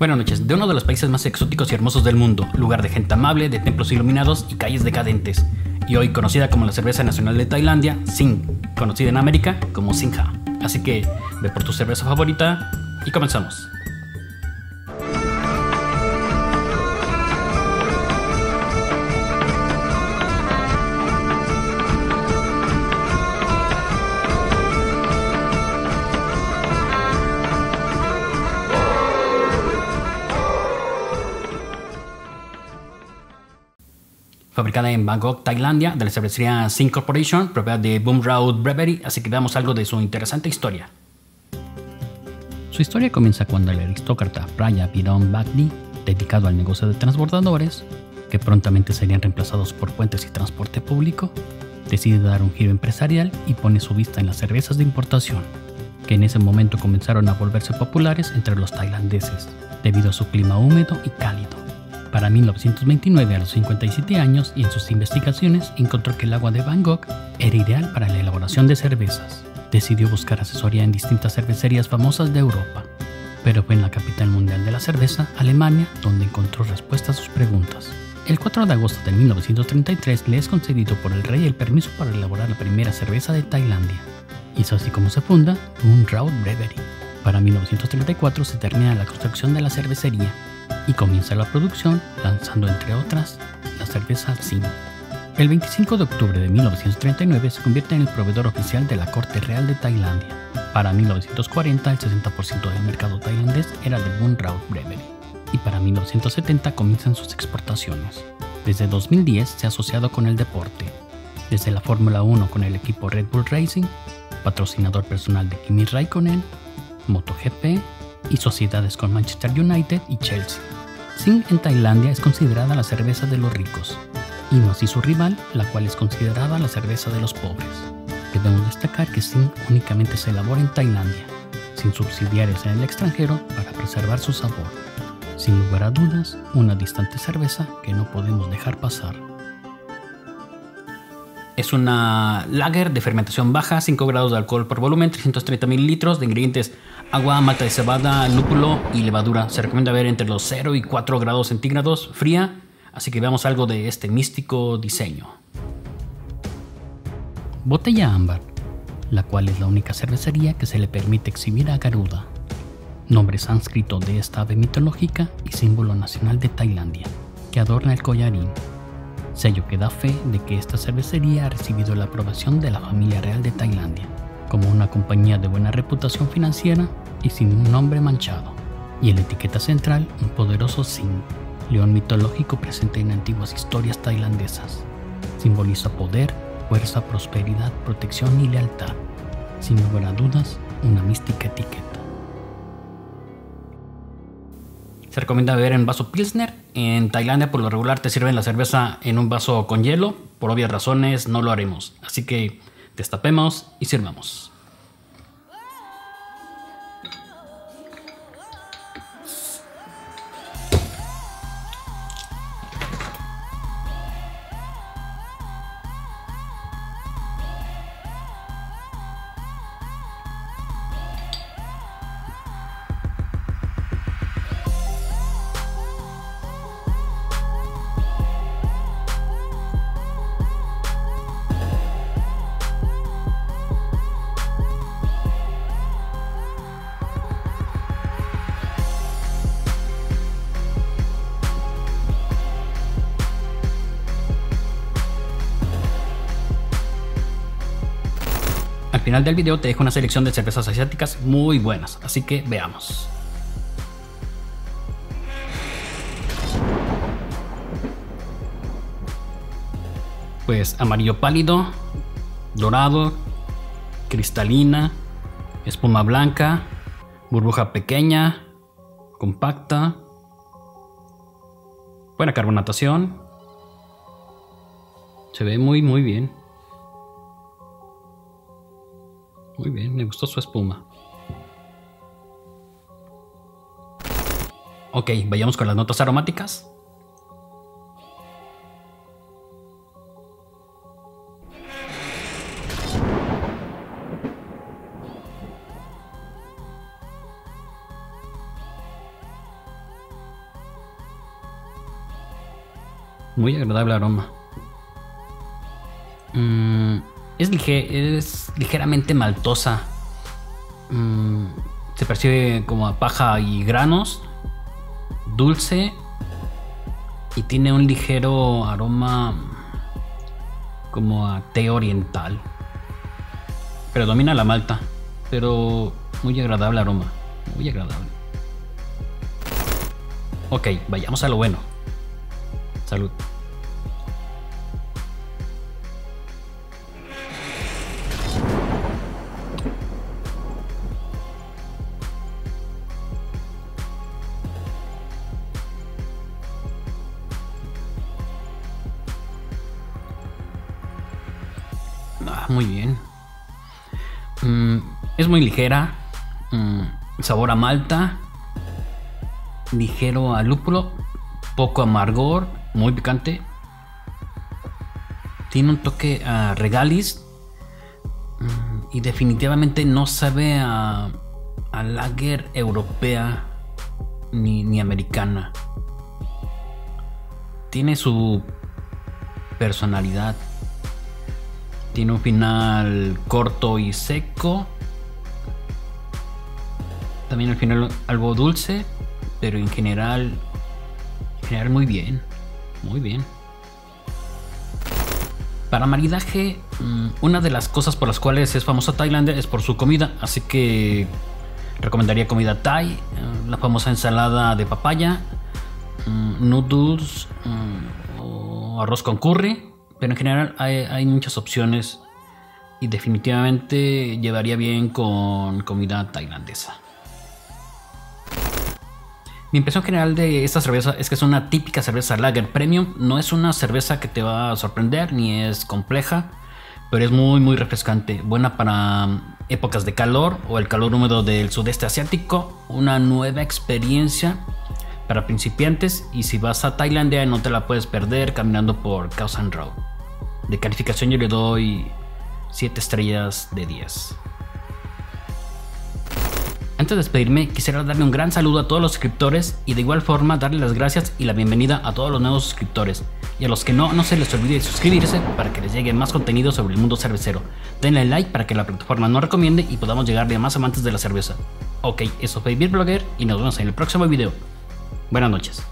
Buenas noches, de uno de los países más exóticos y hermosos del mundo, lugar de gente amable, de templos iluminados y calles decadentes, y hoy conocida como la cerveza nacional de Tailandia, Sing, conocida en América como Singha. Así que ve por tu cerveza favorita y comenzamos. Fabricada en Bangkok, Tailandia, de la cervecería Sing Corporation, propiedad de Boom Road Brewery, así que veamos algo de su interesante historia. Su historia comienza cuando el aristócrata Praya Piron Bagdi, dedicado al negocio de transbordadores, que prontamente serían reemplazados por puentes y transporte público, decide dar un giro empresarial y pone su vista en las cervezas de importación, que en ese momento comenzaron a volverse populares entre los tailandeses, debido a su clima húmedo y cálido. Para 1929, a los 57 años, y en sus investigaciones encontró que el agua de Bangkok era ideal para la elaboración de cervezas. Decidió buscar asesoría en distintas cervecerías famosas de Europa, pero fue en la capital mundial de la cerveza, Alemania, donde encontró respuesta a sus preguntas. El 4 de agosto de 1933 le es concedido por el rey el permiso para elaborar la primera cerveza de Tailandia. Y es así como se funda un Route Brewery. Para 1934 se termina la construcción de la cervecería y comienza la producción lanzando entre otras la cerveza Sim. El 25 de octubre de 1939 se convierte en el proveedor oficial de la Corte Real de Tailandia. Para 1940 el 60% del mercado tailandés era de Boon Route Brewery y para 1970 comienzan sus exportaciones. Desde 2010 se ha asociado con el deporte, desde la Fórmula 1 con el equipo Red Bull Racing, patrocinador personal de Kimi Raikkonen, MotoGP y sociedades con Manchester United y Chelsea. Sing en Tailandia es considerada la cerveza de los ricos, y no así su rival, la cual es considerada la cerveza de los pobres. Debemos destacar que Sing únicamente se elabora en Tailandia, sin subsidiarios en el extranjero para preservar su sabor. Sin lugar a dudas, una distante cerveza que no podemos dejar pasar. Es una lager de fermentación baja, 5 grados de alcohol por volumen, 330 mililitros de ingredientes agua, mata de cebada, lúpulo y levadura. Se recomienda ver entre los 0 y 4 grados centígrados fría, así que veamos algo de este místico diseño. Botella ámbar, la cual es la única cervecería que se le permite exhibir a Garuda, nombre sánscrito de esta ave mitológica y símbolo nacional de Tailandia, que adorna el collarín, sello que da fe de que esta cervecería ha recibido la aprobación de la familia real de Tailandia como una compañía de buena reputación financiera y sin un nombre manchado. Y en la etiqueta central, un poderoso Sing, león mitológico presente en antiguas historias tailandesas. Simboliza poder, fuerza, prosperidad, protección y lealtad. Sin lugar a dudas, una mística etiqueta. Se recomienda beber en vaso Pilsner. En Tailandia por lo regular te sirven la cerveza en un vaso con hielo. Por obvias razones no lo haremos. Así que destapemos y sirvamos. Final del video te dejo una selección de cervezas asiáticas muy buenas, así que veamos. Pues amarillo pálido, dorado, cristalina, espuma blanca, burbuja pequeña, compacta, buena carbonatación. Se ve muy muy bien. Muy bien, me gustó su espuma. Ok, vayamos con las notas aromáticas. Muy agradable aroma. Mm es, es ligeramente maltosa. Mm, se percibe como a paja y granos. Dulce. Y tiene un ligero aroma como a té oriental. Predomina la malta, pero muy agradable aroma. Muy agradable. Ok, vayamos a lo bueno. Salud. Ah, muy bien. Mm, es muy ligera. Mm, sabor a malta. Ligero a lúpulo. Poco amargor. Muy picante. Tiene un toque a regalis. Mm, y definitivamente no sabe a, a lager europea ni, ni americana. Tiene su personalidad. Tiene un final corto y seco. También el final algo dulce, pero en general, en general muy bien, muy bien. Para maridaje, mm, una de las cosas por las cuales es famosa Tailandia es por su comida, así que recomendaría comida Thai, eh, la famosa ensalada de papaya, mm, noodles mm, o arroz con curry pero en general hay, muchas opciones y definitivamente llevaría bien con comida tailandesa. Mi impresión general de esta cerveza es que es una típica cerveza lager premium. No es una cerveza que te va a sorprender ni es compleja, pero es muy muy refrescante. Buena para épocas de calor o el calor húmedo del sudeste asiático. Una nueva experiencia para principiantes y si vas a Tailandia no te la puedes perder caminando por Khao San Road. De calificación yo le doy 7 estrellas de 10. Antes de despedirme, quisiera darle un gran saludo a todos los suscriptores y de igual forma darle las gracias y la bienvenida a todos los nuevos suscriptores. Y a los que no, no se les olvide suscribirse para que les llegue más contenido sobre el mundo cervecero. Denle like para que la plataforma nos recomiende y podamos llegarle a más amantes de la cerveza. Ok, eso fue Beer Blogger y nos vemos en el próximo video. Buenas noches.